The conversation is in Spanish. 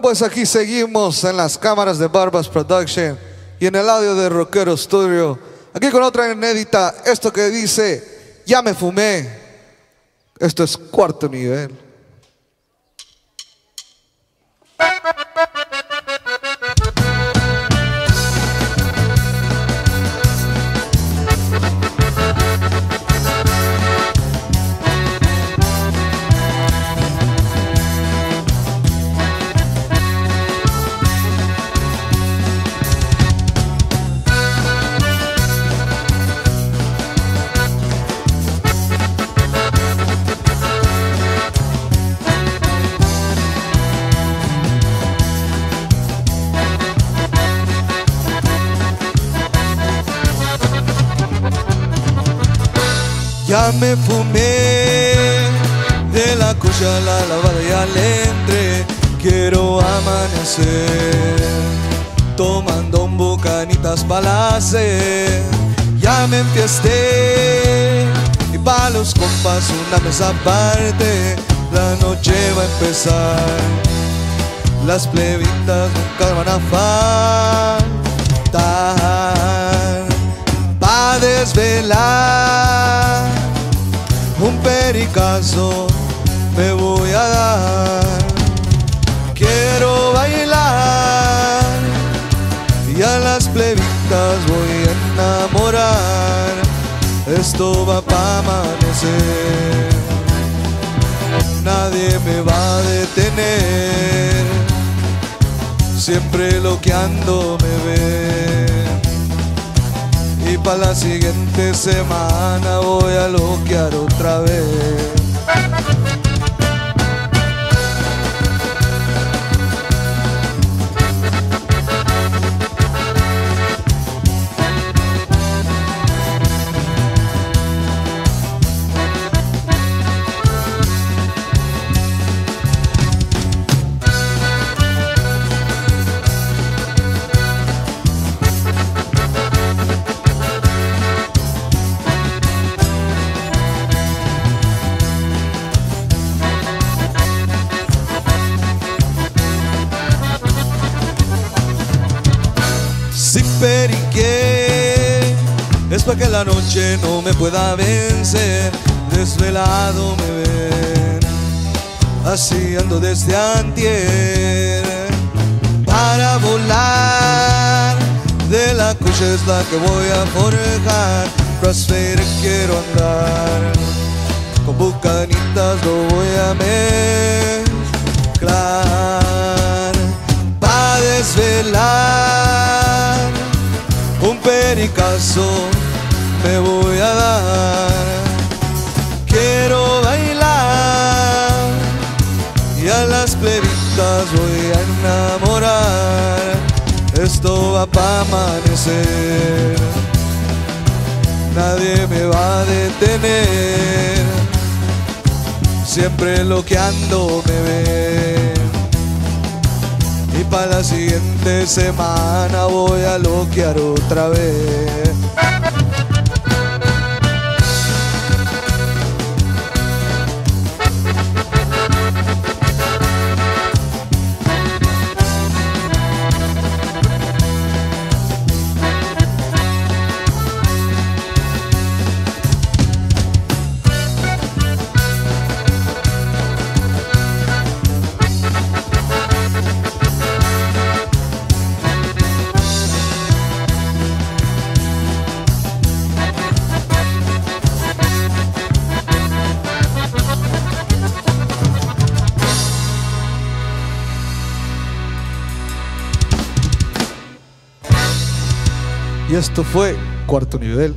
pues aquí seguimos en las cámaras de Barbas Production y en el audio de Rockero Studio. Aquí con otra inédita, esto que dice, ya me fumé. Esto es cuarto nivel. Ya me fumé de la cuya la lavada y al entre. Quiero amanecer tomando un bucanitas palace. Ya me empiesté y pa' los compas una mesa aparte. La noche va a empezar. Las plebitas nunca van a faltar. Pa' desvelar me voy a dar. Quiero bailar y a las plebitas voy a enamorar. Esto va pa' amanecer, nadie me va a detener. Siempre lo que ando me ve. Y para la siguiente semana voy a loquear otra vez. Periqué es para que la noche no me pueda vencer. Desvelado me ven, así ando desde antier. Para volar de la cucha que voy a forjar. Crossfade quiero andar, con bucanitas lo voy a mezclar. Un pericazo me voy a dar. Quiero bailar y a las plebitas voy a enamorar. Esto va pa' amanecer, nadie me va a detener. Siempre lo que ando me ven. Para la siguiente semana voy a loquear otra vez. Y esto fue cuarto nivel.